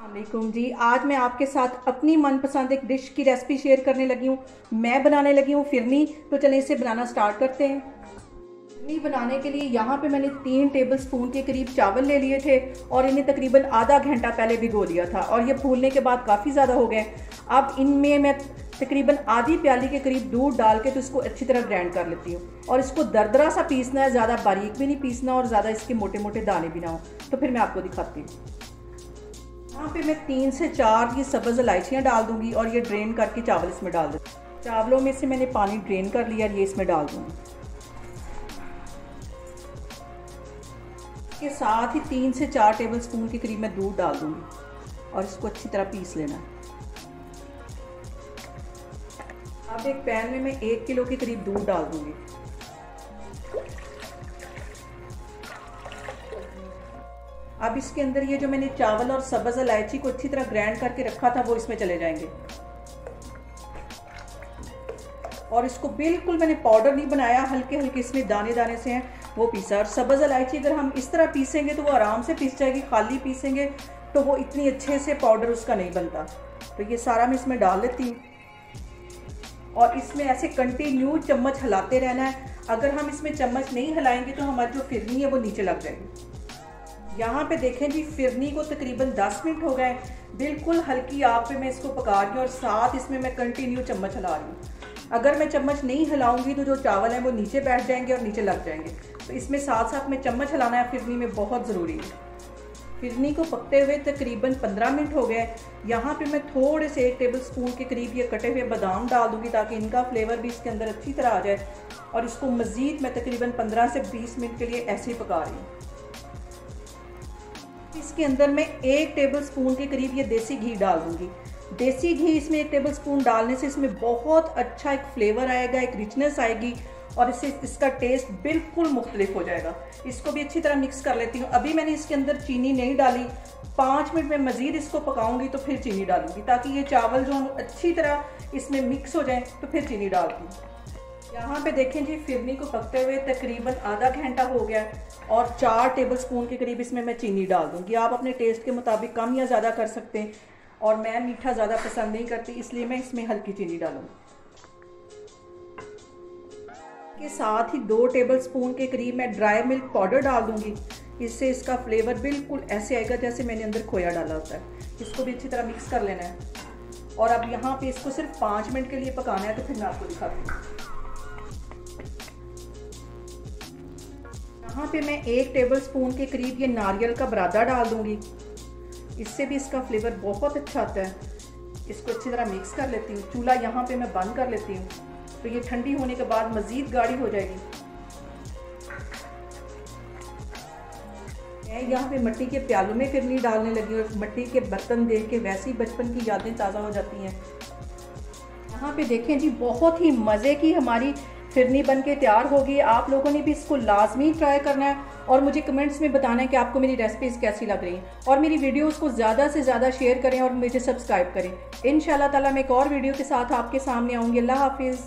वालेकुम जी। आज मैं आपके साथ अपनी मनपसंद एक डिश की रेसिपी शेयर करने लगी हूँ। मैं बनाने लगी हूँ फिरनी। तो चलें इसे बनाना स्टार्ट करते हैं। फिरनी बनाने के लिए यहाँ पे मैंने तीन टेबल स्पून के करीब चावल ले लिए थे और इन्हें तकरीबन आधा घंटा पहले भिगो लिया था और ये फूलने के बाद काफ़ी ज़्यादा हो गए। अब इनमें मैं तकरीबन आधी प्याली के करीब दूध डाल के तो इसको अच्छी तरह ग्राइंड कर लेती हूँ और इसको दरदरा सा पीसना है, ज़्यादा बारीक भी नहीं पीसना और ज़्यादा इसके मोटे मोटे दाने भी ना हो। तो फिर मैं आपको दिखाती हूँ। यहाँ पे मैं तीन से चार ये सब्ज़ इलायचियाँ डाल दूँगी और ये ड्रेन करके चावल इसमें डाल दूँगी। चावलों में से मैंने पानी ड्रेन कर लिया ये इसमें डाल दूँगी। के साथ ही तीन से चार टेबल स्पून के करीब मैं दूध डाल दूँगी और इसको अच्छी तरह पीस लेना अब एक पैन में मैं एक किलो के करीब दूध डाल दूँगी। अब इसके अंदर ये जो मैंने चावल और सब्ज इलायची को अच्छी तरह ग्राइंड करके रखा था, वो इसमें चले जाएँगे। और इसको बिल्कुल मैंने पाउडर नहीं बनाया हल्के हल्के इसमें दाने दाने से हैं, वो पीसा। और सब्ज इलायची अगर हम इस तरह पीसेंगे तो वो आराम से पीस जाएगी, खाली पीसेंगे तो वो इतनी अच्छे से पाउडर उसका नहीं बनता। तो ये सारा मैं इसमें डाल लेती हूँ। और इसमें ऐसे कंटिन्यू चम्मच हिलाते रहना है। अगर हम इसमें चम्मच नहीं हिलाएँगे तो हमारी जो फिरनी है वो नीचे लग जाएगी। यहाँ पे देखें जी, फिरनी को तकरीबन 10 मिनट हो गए। बिल्कुल हल्की आग पे मैं इसको पका रही हूँ और साथ इसमें मैं कंटिन्यू चम्मच हिला रही हूँ। अगर मैं चम्मच नहीं हिलाऊँगी तो जो चावल हैं वो नीचे बैठ जाएँगे और नीचे लग जाएँगे। तो इसमें साथ साथ में चम्मच हिलाना है, फिरनी में बहुत ज़रूरी है। फिरनी को पकते हुए तकरीबन 15 मिनट हो गए। यहाँ पे मैं थोड़े से एक टेबल स्पून के करीब ये कटे हुए बादाम डाल दूँगी ताकि इनका फ्लेवर भी इसके अंदर अच्छी तरह आ जाए। और इसको मज़ीद मैं तकरीबन 15 से 20 मिनट के लिए ऐसे ही पका रही हूँ। इसके अंदर मैं एक टेबल स्पून के करीब ये देसी घी डाल दूँगी। देसी घी इसमें एक टेबल स्पून डालने से इसमें बहुत अच्छा एक फ्लेवर आएगा, एक रिचनेस आएगी और इससे इसका टेस्ट बिल्कुल मुख्तलिफ़ हो जाएगा। इसको भी अच्छी तरह मिक्स कर लेती हूँ। अभी मैंने इसके अंदर चीनी नहीं डाली। पाँच मिनट में मज़ीद इसको पकाऊँगी तो फिर चीनी डालूँगी ताकि ये चावल जो अच्छी तरह इसमें मिक्स हो जाए तो फिर चीनी डालती हूँ। यहाँ पे देखें जी, फिरनी को पकते हुए तकरीबन आधा घंटा हो गया और चार टेबल स्पून के करीब इसमें मैं चीनी डाल दूँगी। आप अपने टेस्ट के मुताबिक कम या ज़्यादा कर सकते हैं और मैं मीठा ज़्यादा पसंद नहीं करती, इसलिए मैं इसमें हल्की चीनी डालूँगी। के साथ ही दो टेबल स्पून के करीब मैं ड्राई मिल्क पाउडर डाल दूँगी। इससे इसका फ्लेवर बिल्कुल ऐसे आएगा जैसे मैंने अंदर खोया डाला होता है। इसको भी अच्छी तरह मिक्स कर लेना है। और अब यहाँ पे इसको सिर्फ़ पाँच मिनट के लिए पकाना है तो फिर मैं आपको दिखाती हूँ। यहाँ पे मैं एक टेबल स्पून के करीब ये नारियल का बरादा डाल दूँगी। इससे भी इसका फ्लेवर बहुत अच्छा आता है। इसको अच्छी तरह मिक्स कर लेती हूँ। चूल्हा यहाँ पे मैं बंद कर लेती हूँ। तो ये ठंडी होने के बाद मज़ीद गाढ़ी हो जाएगी। मैं यहाँ पे मिट्टी के प्यालों में फिरनी डालने लगी और मिट्टी के बर्तन देख के वैसे ही बचपन की यादें ताज़ा हो जाती हैं। यहाँ पे देखें जी, बहुत ही मज़े की हमारी फिरनी बन के तैयार होगी। आप लोगों ने भी इसको लाजमी ट्राई करना है और मुझे कमेंट्स में बताना है कि आपको मेरी रेसिपीज़ कैसी लग रही हैं। और मेरी वीडियोस को ज़्यादा से ज़्यादा शेयर करें और मुझे सब्सक्राइब करें। इन ताला मैं एक और वीडियो के साथ आपके सामने आऊँगी। अल्लाह हाफिज़।